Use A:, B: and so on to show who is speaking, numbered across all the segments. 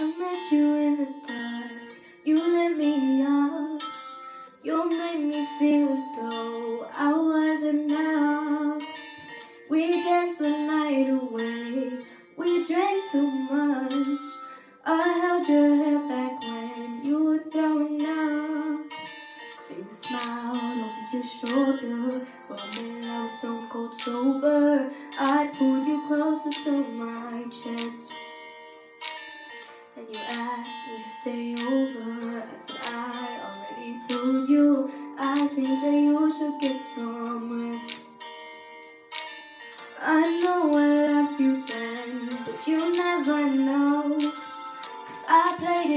A: I met you in the dark, you lit me up. You made me feel as though I wasn't enough. We danced the night away, we drank too much. I held your hair back when you were throwing up. You smile over your shoulder. A minute I was stone cold sober. I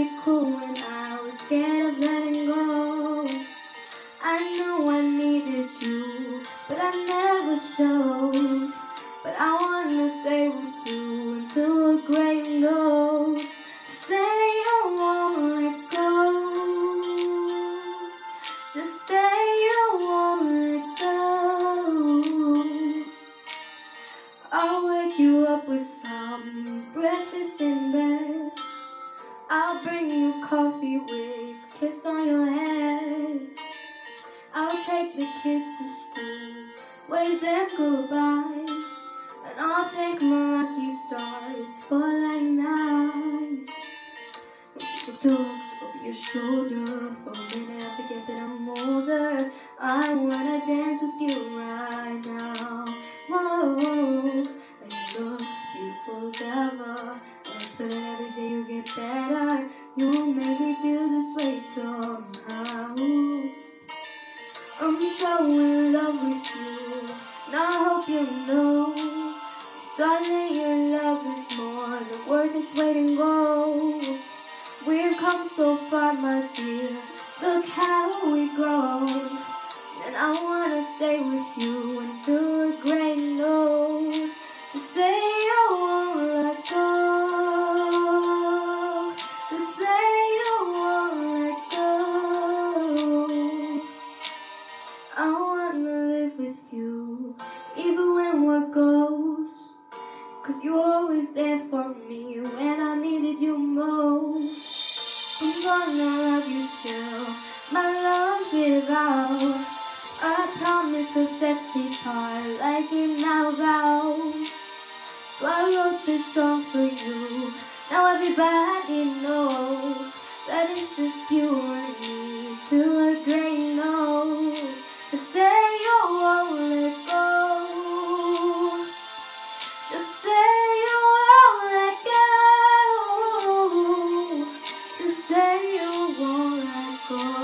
A: it cool when I was scared of letting go. I knew I needed you, but I never showed. But I wanna stay with you until a great no. Just say I won't let go. Just say I won't let go. I'll wake you up with some breakfast in bed. I'll bring you coffee with kiss on your head. I'll take the kids to school, wave them goodbye, and I'll thank my lucky stars for that night. Look over your shoulder for a minute, I forget that I'm older. I wanna dance with you right now. Whoa, and you look as beautiful as ever. I I'm so in love with you, and I hope you know, darling, your love is more than worth its weight in gold. We've come so far, my dear. Look how we've grown, and I wanna stay with you until the great goes. Cause you're always there for me when I needed you most. I'm gonna love you till my lungs give out. I promise to death we part like in our vows. So I wrote this song for you. Now everybody knows that it's just you say you won't let go.